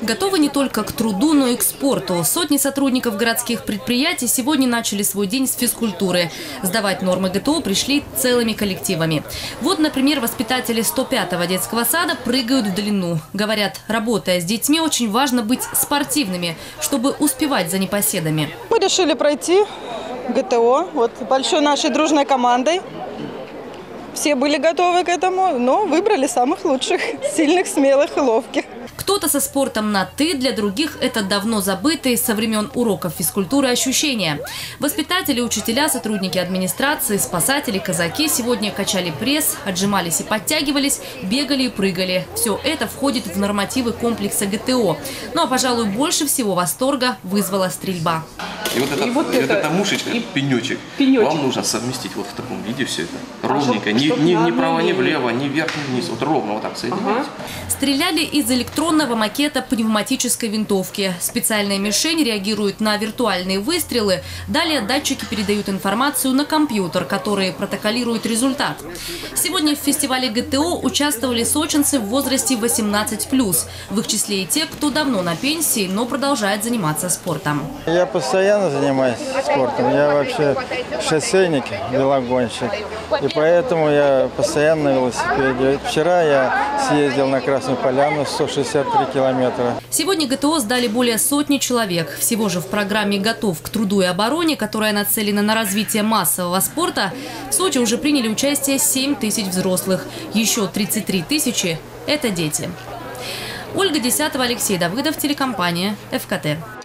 Готовы не только к труду, но и к спорту. Сотни сотрудников городских предприятий сегодня начали свой день с физкультуры. Сдавать нормы ГТО пришли целыми коллективами. Вот, например, воспитатели 105-го детского сада прыгают в длину. Говорят, работая с детьми, очень важно быть спортивными, чтобы успевать за непоседами. Мы решили пройти ГТО вот большой нашей дружной командой. Все были готовы к этому, но выбрали самых лучших, сильных, смелых и ловких. Кто-то со спортом на «ты», для других это давно забытые со времен уроков физкультуры ощущения. Воспитатели, учителя, сотрудники администрации, спасатели, казаки сегодня качали пресс, отжимались и подтягивались, бегали и прыгали. Все это входит в нормативы комплекса ГТО. Ну а, пожалуй, больше всего восторга вызвала стрельба. И вот, этот, И вот и это- эта мушечка, и- пенечек, пенечек. вам нужно совместить вот в таком виде все это. А Ровненько, чтоб- ни, ни, на ни влево, ни вверх, ни вниз. Вот ровно вот так соединяете. Ага. Стреляли из электронного макета пневматической винтовки. Специальная мишень реагирует на виртуальные выстрелы. Далее датчики передают информацию на компьютер, который протоколирует результат. Сегодня в фестивале ГТО участвовали сочинцы в возрасте 18+. В их числе и те, кто давно на пенсии, но продолжает заниматься спортом. Я постоянно занимаюсь спортом. Я вообще шоссейник, велогонщик. И поэтому я постоянно на велосипеде. Вчера я съездил на Красную Поляну 163 километра. Сегодня ГТО сдали более сотни человек. Всего же в программе «Готов к труду и обороне», которая нацелена на развитие массового спорта, в Сочи уже приняли участие 7 тысяч взрослых. Еще 33 тысячи – это дети. Ольга Десятого, Алексей Давыдов, телекомпания «ФКТ».